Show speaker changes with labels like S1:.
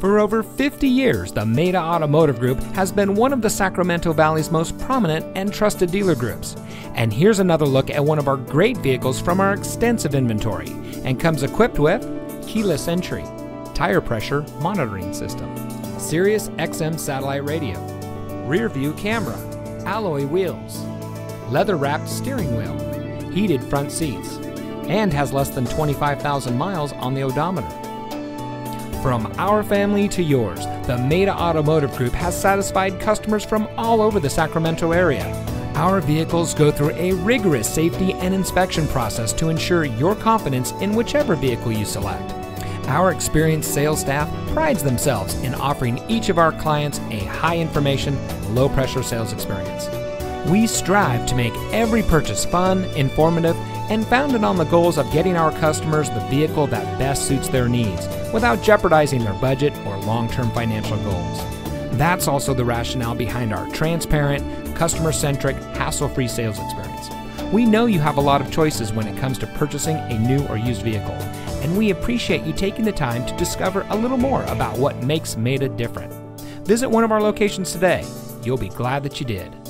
S1: For over 50 years, the Maita Automotive Group has been one of the Sacramento Valley's most prominent and trusted dealer groups. And here's another look at one of our great vehicles from our extensive inventory and comes equipped with keyless entry, tire pressure monitoring system, Sirius XM satellite radio, rear view camera, alloy wheels, leather wrapped steering wheel, heated front seats, and has less than 25,000 miles on the odometer. From our family to yours, the Maita Automotive Group has satisfied customers from all over the Sacramento area. Our vehicles go through a rigorous safety and inspection process to ensure your confidence in whichever vehicle you select. Our experienced sales staff prides themselves in offering each of our clients a high information, low pressure sales experience. We strive to make every purchase fun, informative, and founded on the goals of getting our customers the vehicle that best suits their needs without jeopardizing their budget or long term financial goals. That's also the rationale behind our transparent, customer centric, hassle free sales experience. We know you have a lot of choices when it comes to purchasing a new or used vehicle, and we appreciate you taking the time to discover a little more about what makes Maita different. Visit one of our locations today. You'll be glad that you did.